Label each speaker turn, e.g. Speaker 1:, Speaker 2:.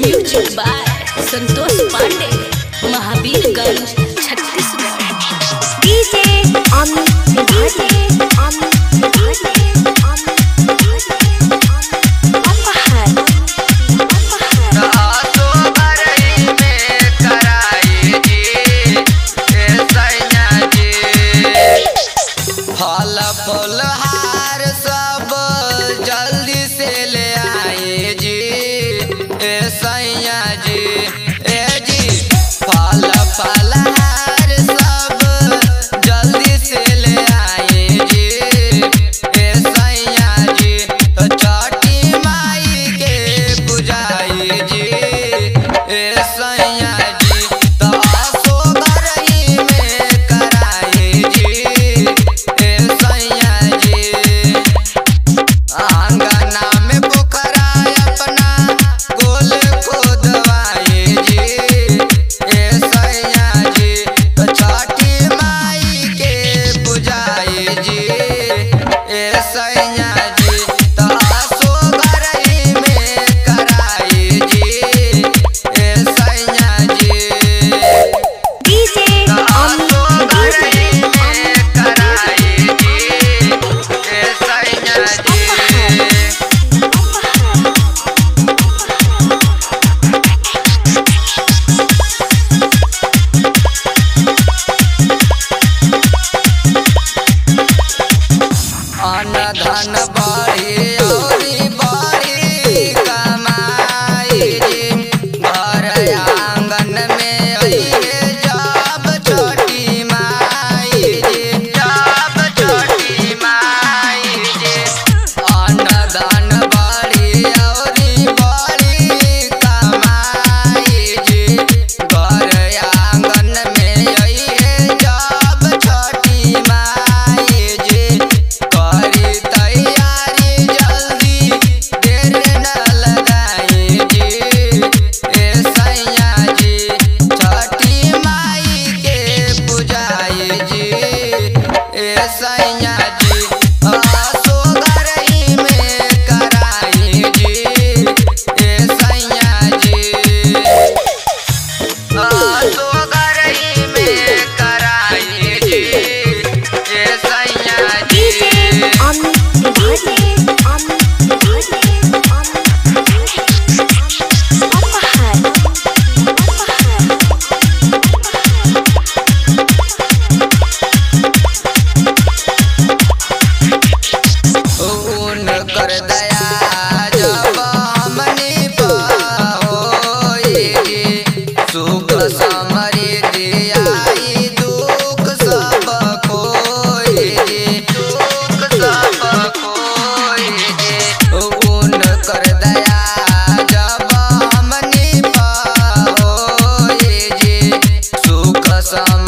Speaker 1: Bye Santosh Pandey Mahavirganj Chhattisgarh.
Speaker 2: अन्न धन बढ़ी some